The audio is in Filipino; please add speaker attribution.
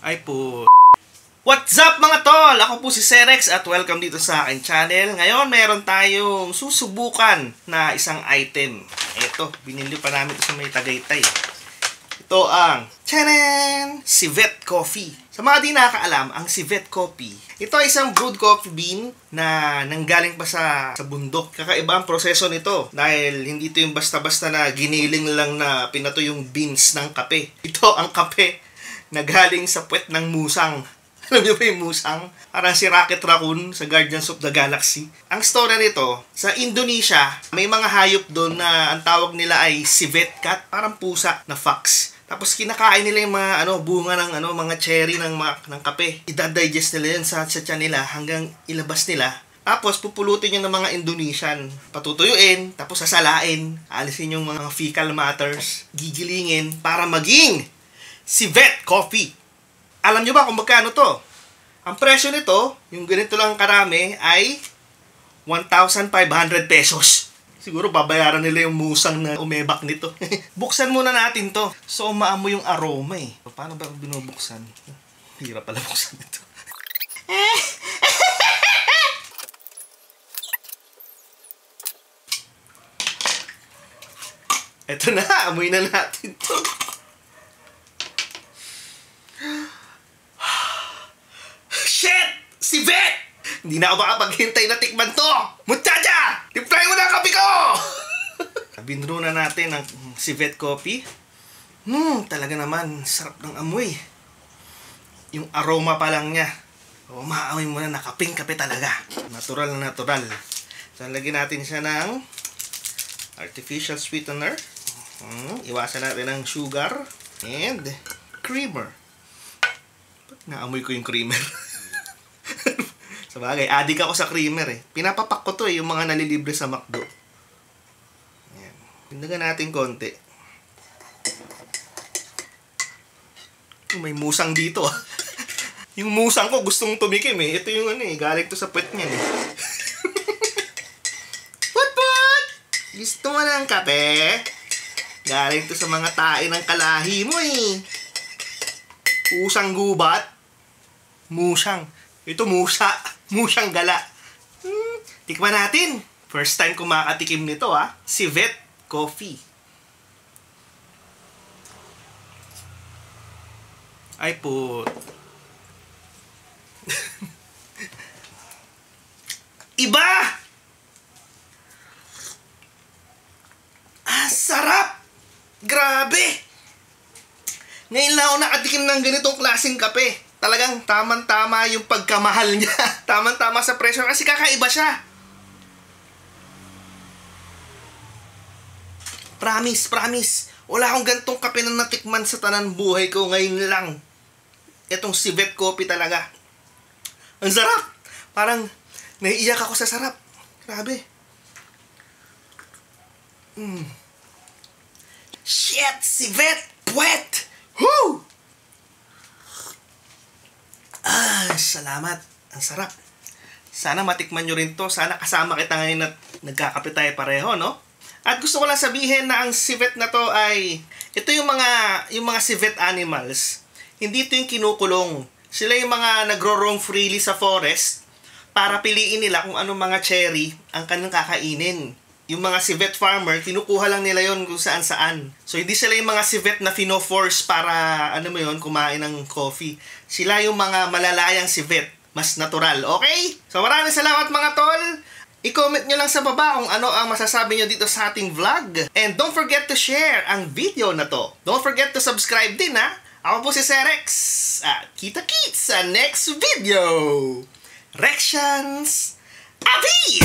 Speaker 1: Ay po. What's up mga tol? Ako po si Serex at welcome dito sa akin channel. Ngayon meron tayong susubukan na isang item. Ito, binili pa namin ito sa may Tagaytay. Ito ang Chanan! Civet Coffee. Sa mga di nakakaalam, ang Civet Coffee, ito ay isang brewed coffee bean na nanggaling pa sa, sa bundok. Kakaiba ang proseso nito dahil hindi ito yung basta-basta na giniling lang na pinato yung beans ng kape. Ito ang kape na galing sa puwet ng musang. Alam niyo ba yung musang? Parang si Rocket Raccoon sa Guardians of the Galaxy. Ang story nito, sa Indonesia, may mga hayop doon na ang tawag nila ay civet cat, parang pusa na fox. Tapos kinakain nila yung mga ano bunga ng ano mga cherry ng mga, ng kape. Ida-digest nila yun sa sa nila hanggang ilabas nila. Tapos pupulutin yun ng mga Indonesian. Patutuyuin, tapos sasalain, alisin yung mga fecal matters, gigilingin para maging civet coffee. Alam nyo ba kung magkano to? Ang presyo nito, yung ganito lang karami, ay 1,500 pesos. Siguro babayaran nila yung musang na umebak nito. Buksan muna natin to. So, umaamo yung aroma eh. Paano ba binubuksan? Hirap pala buksan ito. Eto na, amoy na natin to. Shit! Si Vet! Hindi na ako makapaghintay na tikman to! Muchacha! Timplay mo na ang kape ko! Binro na natin ang si Vet Coffee. Hmm, talaga naman, sarap ng amoy. Yung aroma pa lang niya. O, maamoy mo na nakaping kape talaga. Natural na natural. So, lagyan natin siya ng artificial sweetener. Hmm, iwasan natin ng sugar and creamer. Ba't naamoy ko yung creamer? sa bagay, adik ako sa creamer eh. Pinapapak ko to eh, yung mga nalilibre sa McDo. Ayan. Pindagan natin konti. May musang dito ah. yung musang ko gustong tumikim eh. Ito yung ano eh, galing to sa puwet niya eh. Put put! Gusto mo ng kape? Galing to sa mga tae ng kalahi mo eh. Usang gubat. Musang. Ito musa. Musang gala. Hmm, tikman natin. First time ko makatikim nito ah. Civet Coffee. Ay po. Iba! Ah, sarap! Grabe! Ngayon lang ako nakatikim ng ganitong klaseng kape. Talagang tamang-tama yung pagkamahal niya. tamang-tama sa presyo kasi kakaiba siya. Promise, promise. Wala akong gantong kape na natikman sa tanan buhay ko ngayon lang. Itong civet coffee talaga. Ang sarap! Parang naiiyak ako sa sarap. Grabe. Mm. Shit! Civet! Puwet! Woo! Ah, salamat. Ang sarap. Sana matikman nyo rin to. Sana kasama kita ngayon at nagkakape tayo pareho, no? At gusto ko lang sabihin na ang civet na to ay ito yung mga yung mga civet animals. Hindi ito yung kinukulong. Sila yung mga nagro-roam freely sa forest para piliin nila kung anong mga cherry ang kanilang kakainin. Yung mga civet farmer, kinukuha lang nila yon kung saan saan. So, hindi sila yung mga civet na fino-force para, ano mo yon kumain ng coffee. Sila yung mga malalayang civet. Mas natural, okay? So, maraming salamat mga tol! I-comment nyo lang sa baba kung ano ang masasabi nyo dito sa ating vlog. And don't forget to share ang video na to. Don't forget to subscribe din ha. Ako po si Serex. At kita-kits sa next video. Rections! Abi!